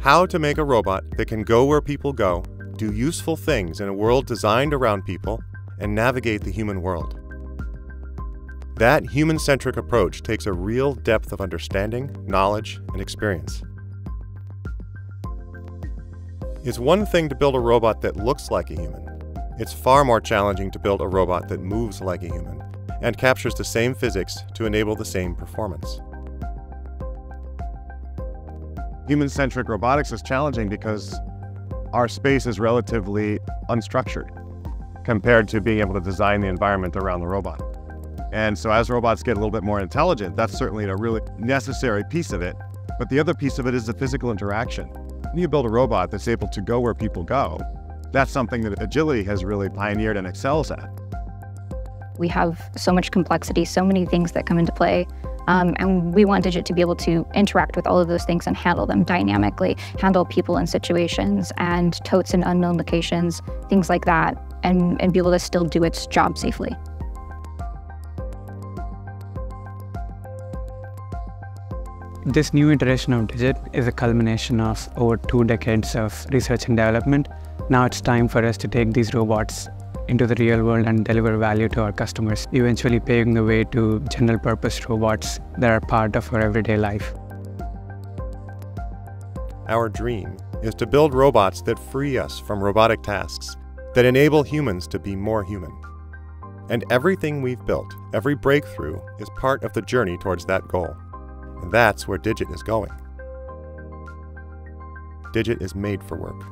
How to make a robot that can go where people go, do useful things in a world designed around people, and navigate the human world. That human centric approach takes a real depth of understanding, knowledge, and experience. It's one thing to build a robot that looks like a human. It's far more challenging to build a robot that moves like a human and captures the same physics to enable the same performance. Human centric robotics is challenging because our space is relatively unstructured compared to being able to design the environment around the robot. And so as robots get a little bit more intelligent, that's certainly a really necessary piece of it. But the other piece of it is the physical interaction. When you build a robot that's able to go where people go, that's something that agility has really pioneered and excels at. We have so much complexity, so many things that come into play. Um, and we want Digit to be able to interact with all of those things and handle them dynamically, handle people in situations and totes in unknown locations, things like that, and, and be able to still do its job safely. This new iteration of Digit is a culmination of over two decades of research and development. Now it's time for us to take these robots into the real world and deliver value to our customers, eventually paving the way to general purpose robots that are part of our everyday life. Our dream is to build robots that free us from robotic tasks, that enable humans to be more human. And everything we've built, every breakthrough, is part of the journey towards that goal. And that's where Digit is going. Digit is made for work.